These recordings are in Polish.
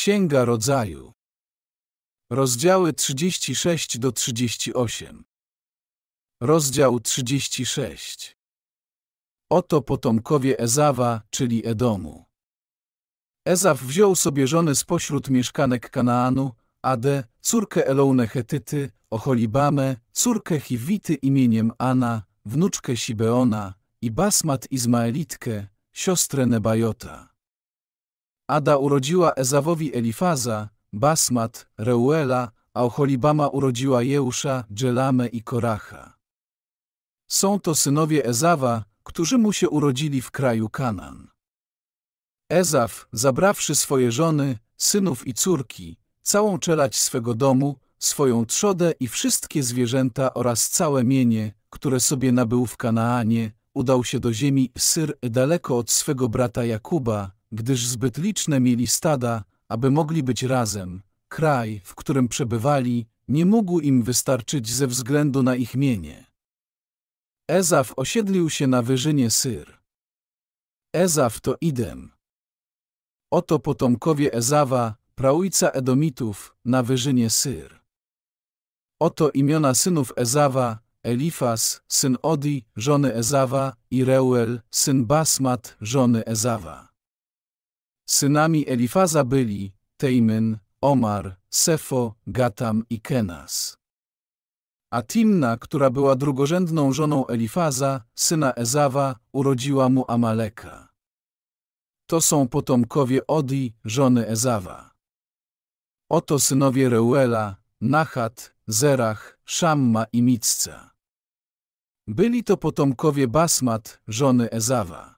Księga Rodzaju. Rozdziały 36 do 38. Rozdział 36. Oto potomkowie Ezawa, czyli Edomu. Ezaf wziął sobie żony spośród mieszkanek Kanaanu, Ade, córkę Eloune Hetyty, Ocholibamę, córkę Hiwity imieniem Ana, wnuczkę Sibeona i Basmat Izmaelitkę, siostrę Nebajota. Ada urodziła Ezawowi Elifaza, Basmat, Reuela, a Ocholibama urodziła Jeusza, Dżelamę i Koracha. Są to synowie Ezawa, którzy mu się urodzili w kraju Kanan. Ezaf, zabrawszy swoje żony, synów i córki, całą czelać swego domu, swoją trzodę i wszystkie zwierzęta oraz całe mienie, które sobie nabył w Kanaanie, udał się do ziemi Syr daleko od swego brata Jakuba, gdyż zbyt liczne mieli stada, aby mogli być razem. Kraj, w którym przebywali, nie mógł im wystarczyć ze względu na ich mienie. Ezaf osiedlił się na wyżynie Syr. Ezaf to Idem. Oto potomkowie Ezawa, praujca Edomitów, na wyżynie Syr. Oto imiona synów Ezawa, Elifas, syn Odi, żony Ezawa, i Reuel, syn Basmat, żony Ezawa. Synami Elifaza byli Tejmyn, Omar, Sefo, Gatam i Kenas. A Timna, która była drugorzędną żoną Elifaza, syna Ezawa, urodziła mu Amaleka. To są potomkowie Odi, żony Ezawa. Oto synowie Reuela, Nachat, Zerach, Szamma i Micca. Byli to potomkowie Basmat, żony Ezawa.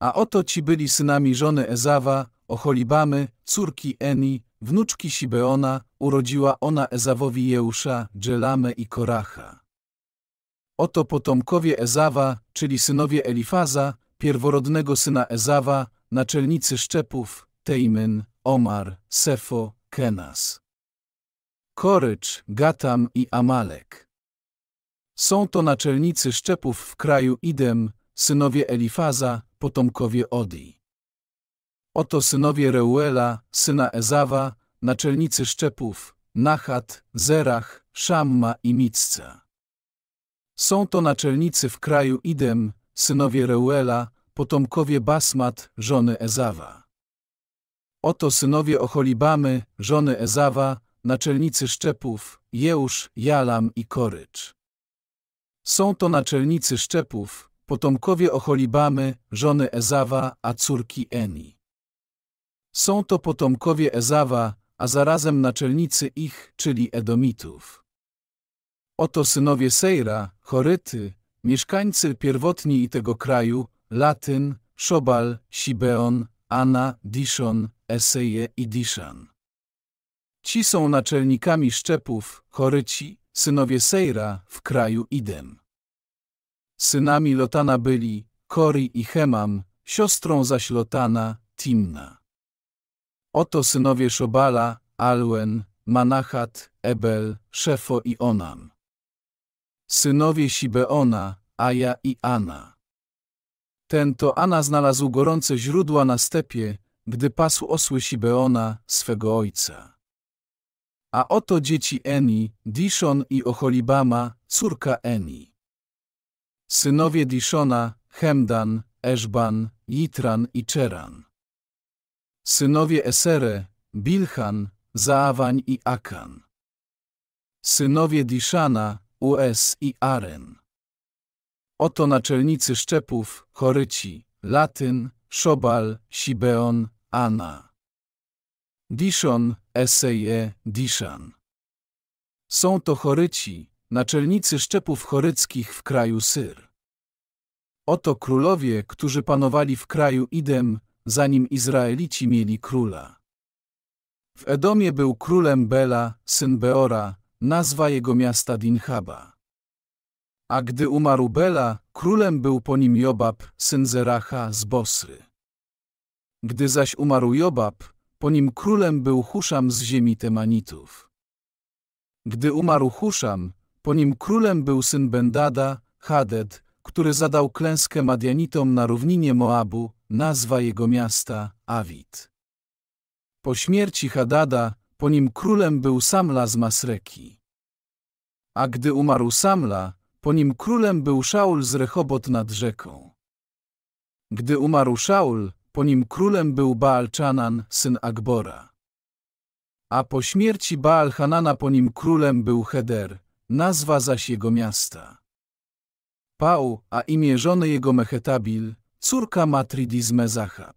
A oto ci byli synami żony Ezawa, Ocholibamy, córki Eni, wnuczki Sibeona, urodziła ona Ezawowi Jeusza, Dżelamę i Koracha. Oto potomkowie Ezawa, czyli synowie Elifaza, pierworodnego syna Ezawa, naczelnicy szczepów, Tejmyn, Omar, Sefo, Kenas. Korycz, Gatam i Amalek. Są to naczelnicy szczepów w kraju Idem, synowie Elifaza, potomkowie Odi. Oto synowie Reuela, syna Ezawa, naczelnicy szczepów, Nachat, Zerach, Szamma i Micca. Są to naczelnicy w kraju Idem, synowie Reuela, potomkowie Basmat, żony Ezawa. Oto synowie Ocholibamy, żony Ezawa, naczelnicy szczepów, Jeusz, Jalam i Korycz. Są to naczelnicy szczepów, potomkowie Ocholibamy, żony Ezawa, a córki Eni. Są to potomkowie Ezawa, a zarazem naczelnicy ich, czyli Edomitów. Oto synowie Sejra, Choryty, mieszkańcy pierwotni i tego kraju, Latyn, Szobal, Sibeon, Ana, Dishon, Eseje i Dishan. Ci są naczelnikami szczepów, Choryci, synowie Sejra w kraju Idem. Synami Lotana byli Kori i Hemam, siostrą zaś Lotana, Timna. Oto synowie Szobala, Alwen, Manachat, Ebel, Szefo i Onam. Synowie Sibeona, Aja i Ana. Ten to Ana znalazł gorące źródła na stepie, gdy pasł osły Sibeona, swego ojca. A oto dzieci Eni, Dishon i Ocholibama, córka Eni. Synowie Dishona, Hemdan, Eszban, Jitran i Czeran. Synowie Esere, Bilhan, Zaawań i Akan. Synowie Dishana, Ues i Aren. Oto naczelnicy szczepów, Choryci, Latyn, Szobal, Sibeon, Ana. Dishon, Eseje, Dishan. Są to Choryci, naczelnicy szczepów choryckich w kraju Syr. Oto królowie, którzy panowali w kraju Idem, zanim Izraelici mieli króla. W Edomie był królem Bela, syn Beora, nazwa jego miasta Dinhaba. A gdy umarł Bela, królem był po nim Jobab, syn Zeracha z Bosry. Gdy zaś umarł Jobab, po nim królem był Huszam z ziemi Temanitów. Gdy umarł Huszam, po nim królem był syn Bendada, Haded, który zadał klęskę Madianitom na równinie Moabu, nazwa jego miasta Awit. Po śmierci Hadada, po nim królem był Samla z Masreki. A gdy umarł Samla, po nim królem był Szaul z Rechobot nad rzeką. Gdy umarł Szaul, po nim królem był Baal-Czanan, syn Akbora. A po śmierci Baal-Hanana po nim królem był Heder, nazwa zaś jego miasta. Pał, a imię żony jego Mechetabil, córka Matridi z Mezachab.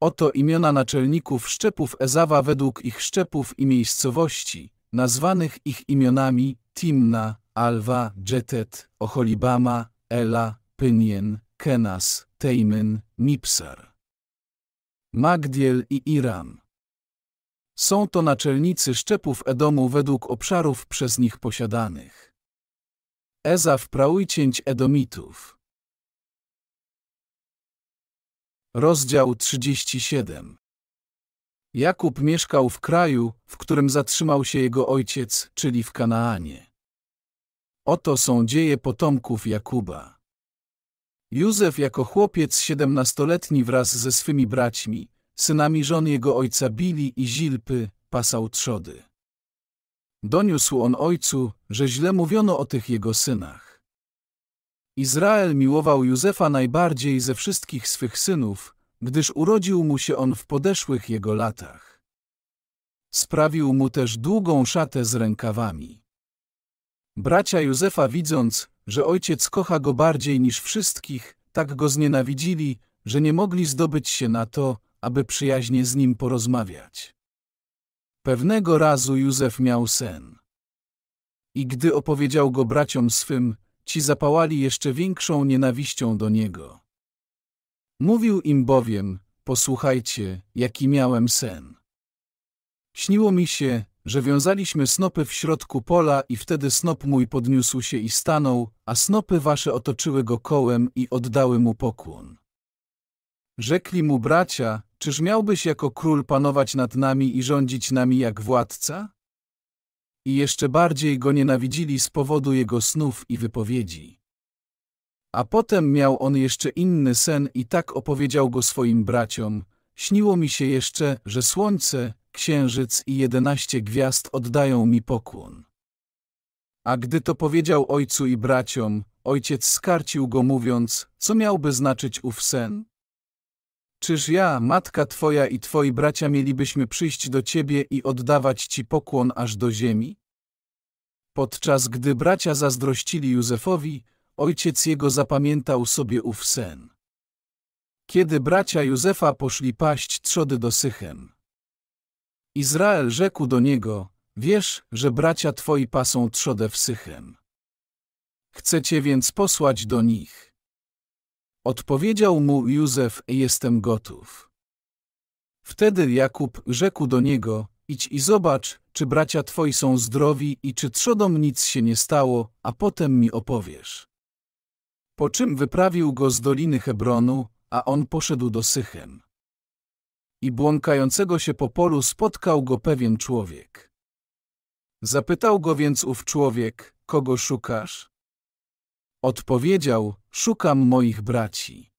Oto imiona naczelników szczepów Ezawa według ich szczepów i miejscowości, nazwanych ich imionami Timna, Alwa, Dżetet, Ocholibama, Ela, Pynien, Kenas, Tejmyn, Mipsar. Magdiel i Iram. Są to naczelnicy szczepów Edomu według obszarów przez nich posiadanych. Ezaw praujcięć Edomitów. Rozdział 37 Jakub mieszkał w kraju, w którym zatrzymał się jego ojciec, czyli w Kanaanie. Oto są dzieje potomków Jakuba. Józef jako chłopiec siedemnastoletni wraz ze swymi braćmi, synami żon jego ojca Bili i Zilpy, pasał trzody. Doniósł on ojcu, że źle mówiono o tych jego synach. Izrael miłował Józefa najbardziej ze wszystkich swych synów, gdyż urodził mu się on w podeszłych jego latach. Sprawił mu też długą szatę z rękawami. Bracia Józefa widząc, że ojciec kocha go bardziej niż wszystkich, tak go znienawidzili, że nie mogli zdobyć się na to, aby przyjaźnie z nim porozmawiać. Pewnego razu Józef miał sen. I gdy opowiedział go braciom swym, ci zapałali jeszcze większą nienawiścią do niego. Mówił im bowiem, posłuchajcie, jaki miałem sen. Śniło mi się, że wiązaliśmy snopy w środku pola i wtedy snop mój podniósł się i stanął, a snopy wasze otoczyły go kołem i oddały mu pokłon. Rzekli mu bracia, czyż miałbyś jako król panować nad nami i rządzić nami jak władca? I jeszcze bardziej go nienawidzili z powodu jego snów i wypowiedzi. A potem miał on jeszcze inny sen i tak opowiedział go swoim braciom. Śniło mi się jeszcze, że słońce, księżyc i jedenaście gwiazd oddają mi pokłon. A gdy to powiedział ojcu i braciom, ojciec skarcił go mówiąc, co miałby znaczyć ów sen? Czyż ja, matka twoja i twoi bracia mielibyśmy przyjść do ciebie i oddawać ci pokłon aż do ziemi? Podczas gdy bracia zazdrościli Józefowi, ojciec jego zapamiętał sobie ów sen. Kiedy bracia Józefa poszli paść trzody do Sychem. Izrael rzekł do niego, wiesz, że bracia twoi pasą trzodę w Sychem. Chcecie więc posłać do nich. Odpowiedział mu Józef, jestem gotów. Wtedy Jakub rzekł do niego, idź i zobacz, czy bracia twoi są zdrowi i czy trzodom nic się nie stało, a potem mi opowiesz. Po czym wyprawił go z doliny Hebronu, a on poszedł do Sychem. I błąkającego się po polu spotkał go pewien człowiek. Zapytał go więc ów człowiek, kogo szukasz? Odpowiedział, szukam moich braci.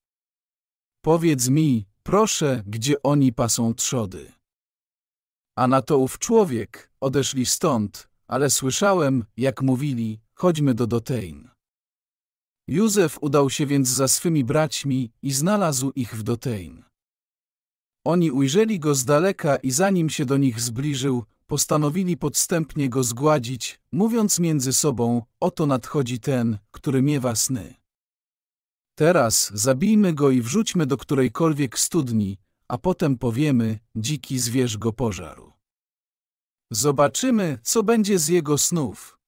Powiedz mi, proszę, gdzie oni pasą trzody. A na to ów człowiek, odeszli stąd, ale słyszałem, jak mówili, chodźmy do Dotein. Józef udał się więc za swymi braćmi i znalazł ich w Dotein. Oni ujrzeli go z daleka i zanim się do nich zbliżył, postanowili podstępnie go zgładzić, mówiąc między sobą, oto nadchodzi ten, który miewa sny. Teraz zabijmy go i wrzućmy do którejkolwiek studni, a potem powiemy, dziki zwierz go pożarł. Zobaczymy, co będzie z jego snów.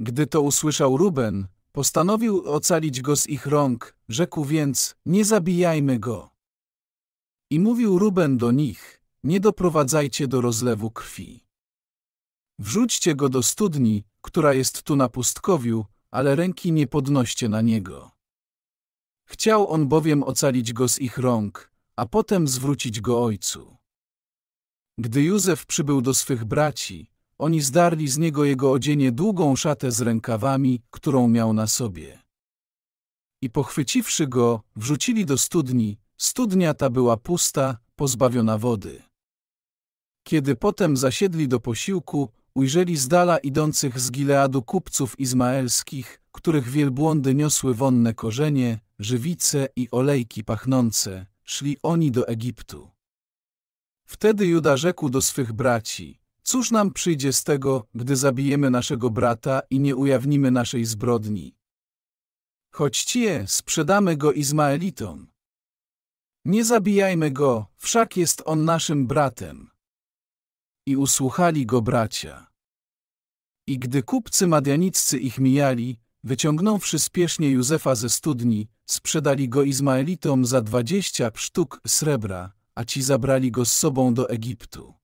Gdy to usłyszał Ruben, postanowił ocalić go z ich rąk, rzekł więc, nie zabijajmy go. I mówił Ruben do nich, nie doprowadzajcie do rozlewu krwi. Wrzućcie go do studni, która jest tu na pustkowiu, ale ręki nie podnoście na niego. Chciał on bowiem ocalić go z ich rąk, a potem zwrócić go ojcu. Gdy Józef przybył do swych braci, oni zdarli z niego jego odzienie długą szatę z rękawami, którą miał na sobie. I pochwyciwszy go, wrzucili do studni, studnia ta była pusta, pozbawiona wody. Kiedy potem zasiedli do posiłku, ujrzeli z dala idących z Gileadu kupców izmaelskich, których wielbłądy niosły wonne korzenie, żywice i olejki pachnące, szli oni do Egiptu. Wtedy Juda rzekł do swych braci, cóż nam przyjdzie z tego, gdy zabijemy naszego brata i nie ujawnimy naszej zbrodni? Chodźcie, sprzedamy go Izmaelitom. Nie zabijajmy go, wszak jest on naszym bratem. I usłuchali go bracia. I gdy kupcy madianiccy ich mijali, wyciągnąwszy spiesznie Józefa ze studni, sprzedali go Izmaelitom za dwadzieścia sztuk srebra, a ci zabrali go z sobą do Egiptu.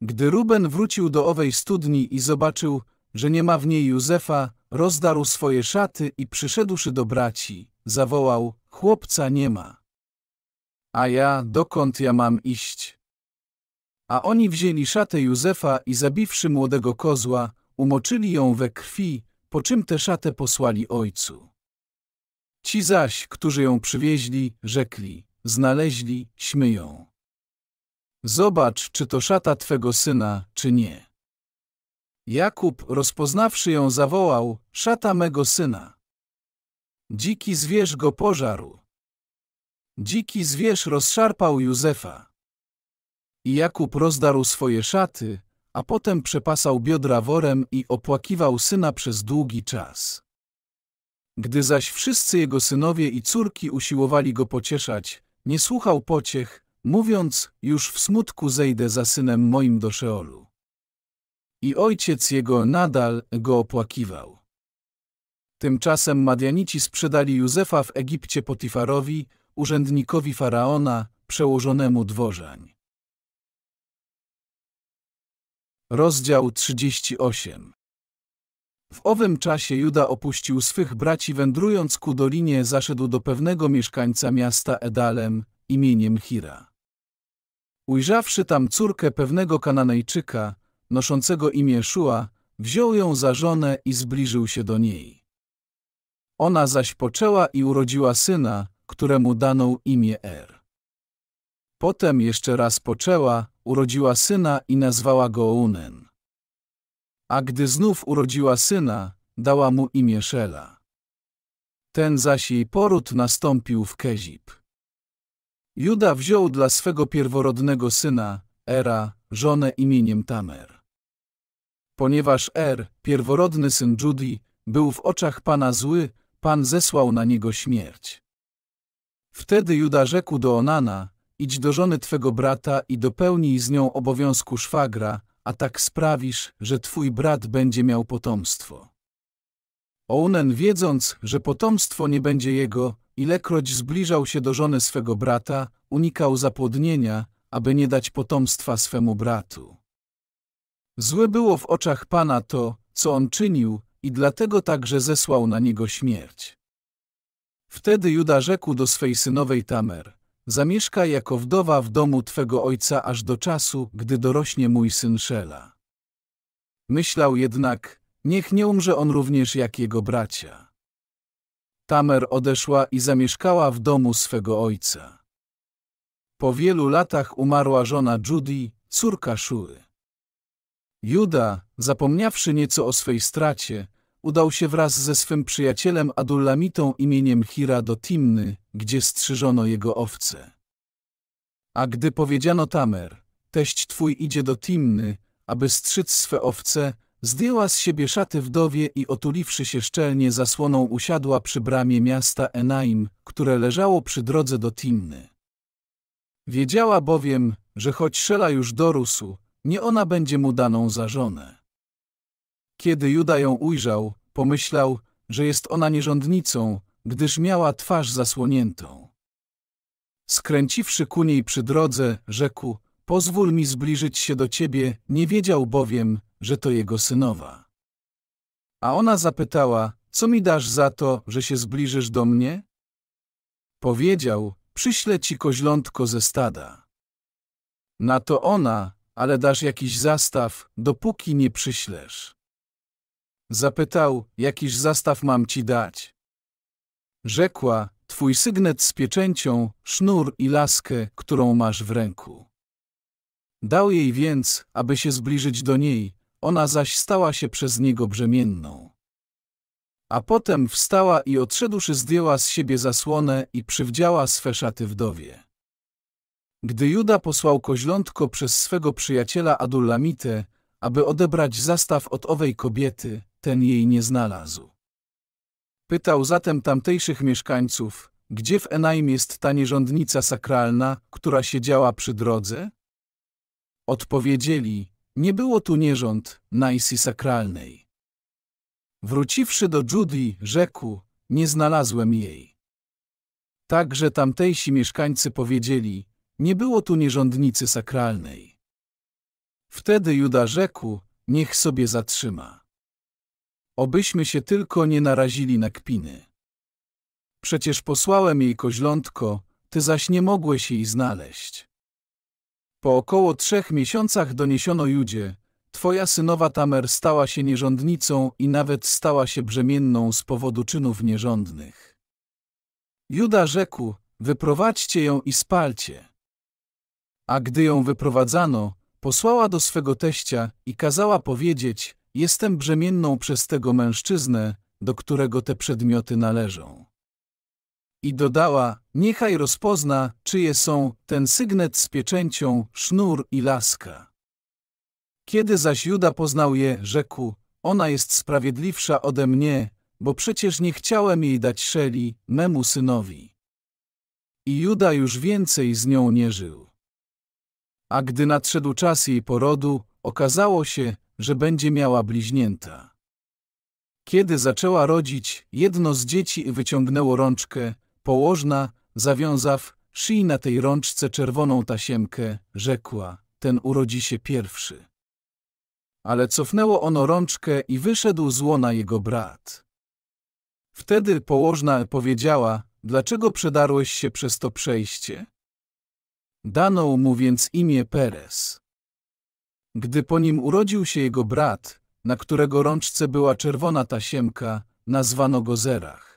Gdy Ruben wrócił do owej studni i zobaczył, że nie ma w niej Józefa, rozdarł swoje szaty i przyszedłszy do braci, zawołał, chłopca nie ma. A ja, dokąd ja mam iść? A oni wzięli szatę Józefa i zabiwszy młodego kozła, umoczyli ją we krwi, po czym tę szatę posłali ojcu. Ci zaś, którzy ją przywieźli, rzekli, znaleźli, śmyją. Zobacz, czy to szata twego syna, czy nie. Jakub, rozpoznawszy ją, zawołał, szata mego syna. Dziki zwierz go pożarł. Dziki zwierz rozszarpał Józefa. I Jakub rozdarł swoje szaty, a potem przepasał biodra worem i opłakiwał syna przez długi czas. Gdy zaś wszyscy jego synowie i córki usiłowali go pocieszać, nie słuchał pociech, mówiąc, już w smutku zejdę za synem moim do Szeolu. I ojciec jego nadal go opłakiwał. Tymczasem Madianici sprzedali Józefa w Egipcie Potifarowi, urzędnikowi faraona, przełożonemu dworzań. Rozdział 38 W owym czasie Juda opuścił swych braci wędrując ku dolinie zaszedł do pewnego mieszkańca miasta Edalem imieniem Hira. Ujrzawszy tam córkę pewnego Kananejczyka, noszącego imię Szua, wziął ją za żonę i zbliżył się do niej. Ona zaś poczęła i urodziła syna, któremu dano imię Er. Potem jeszcze raz poczęła, urodziła syna i nazwała go Unen. A gdy znów urodziła syna, dała mu imię Szela. Ten zaś jej poród nastąpił w Kezib. Juda wziął dla swego pierworodnego syna, Era, żonę imieniem Tamer. Ponieważ Er, pierworodny syn Judi, był w oczach Pana zły, Pan zesłał na niego śmierć. Wtedy Juda rzekł do Onana, idź do żony twego brata i dopełnij z nią obowiązku szwagra, a tak sprawisz, że twój brat będzie miał potomstwo. Ounen wiedząc, że potomstwo nie będzie jego, ilekroć zbliżał się do żony swego brata, unikał zapłodnienia, aby nie dać potomstwa swemu bratu. Złe było w oczach Pana to, co on czynił, i dlatego także zesłał na niego śmierć. Wtedy Juda rzekł do swej synowej Tamer, zamieszkaj jako wdowa w domu twego ojca aż do czasu, gdy dorośnie mój syn Szela. Myślał jednak, niech nie umrze on również jak jego bracia. Tamer odeszła i zamieszkała w domu swego ojca. Po wielu latach umarła żona Judy, córka Szury. Juda, zapomniawszy nieco o swej stracie, udał się wraz ze swym przyjacielem Adullamitą imieniem Hira do Timny, gdzie strzyżono jego owce. A gdy powiedziano Tamer, teść twój idzie do Timny, aby strzyc swe owce, zdjęła z siebie szaty wdowie i otuliwszy się szczelnie zasłoną usiadła przy bramie miasta Enaim, które leżało przy drodze do Timny. Wiedziała bowiem, że choć Szela już dorósł, nie ona będzie mu daną za żonę. Kiedy Juda ją ujrzał, pomyślał, że jest ona nierządnicą, gdyż miała twarz zasłoniętą. Skręciwszy ku niej przy drodze, rzekł, pozwól mi zbliżyć się do ciebie, nie wiedział bowiem, że to jego synowa. A ona zapytała, co mi dasz za to, że się zbliżysz do mnie? Powiedział, przyślę ci koźlątko ze stada. Na to ona, ale dasz jakiś zastaw, dopóki nie przyślesz. Zapytał, jakiż zastaw mam ci dać. Rzekła, twój sygnet z pieczęcią, sznur i laskę, którą masz w ręku. Dał jej więc, aby się zbliżyć do niej, ona zaś stała się przez niego brzemienną. A potem wstała i odszedłszy zdjęła z siebie zasłonę i przywdziała swe szaty wdowie. Gdy Juda posłał koźlątko przez swego przyjaciela Adullamitę, aby odebrać zastaw od owej kobiety, ten jej nie znalazł. Pytał zatem tamtejszych mieszkańców, gdzie w Enaim jest ta nierządnica sakralna, która siedziała przy drodze? Odpowiedzieli, nie było tu nierząd, najsi sakralnej. Wróciwszy do Judii, rzekł, nie znalazłem jej. Także tamtejsi mieszkańcy powiedzieli, nie było tu nierządnicy sakralnej. Wtedy Juda rzekł, niech sobie zatrzyma. Obyśmy się tylko nie narazili na kpiny. Przecież posłałem jej koźlątko, ty zaś nie mogłeś jej znaleźć. Po około trzech miesiącach doniesiono Judzie, twoja synowa Tamer stała się nierządnicą i nawet stała się brzemienną z powodu czynów nierządnych. Juda rzekł, wyprowadźcie ją i spalcie. A gdy ją wyprowadzano, posłała do swego teścia i kazała powiedzieć, jestem brzemienną przez tego mężczyznę, do którego te przedmioty należą. I dodała, niechaj rozpozna, czyje są ten sygnet z pieczęcią, sznur i laska. Kiedy zaś Juda poznał je, rzekł, ona jest sprawiedliwsza ode mnie, bo przecież nie chciałem jej dać Szeli, memu synowi. I Juda już więcej z nią nie żył. A gdy nadszedł czas jej porodu, okazało się, że będzie miała bliźnięta. Kiedy zaczęła rodzić, jedno z dzieci wyciągnęło rączkę, położna, zawiązaw szyi na tej rączce czerwoną tasiemkę, rzekła, ten urodzi się pierwszy. Ale cofnęło ono rączkę i wyszedł z łona jego brat. Wtedy położna powiedziała, dlaczego przedarłeś się przez to przejście? Dano mu więc imię Perez. Gdy po nim urodził się jego brat, na którego rączce była czerwona tasiemka, nazwano go Zerach.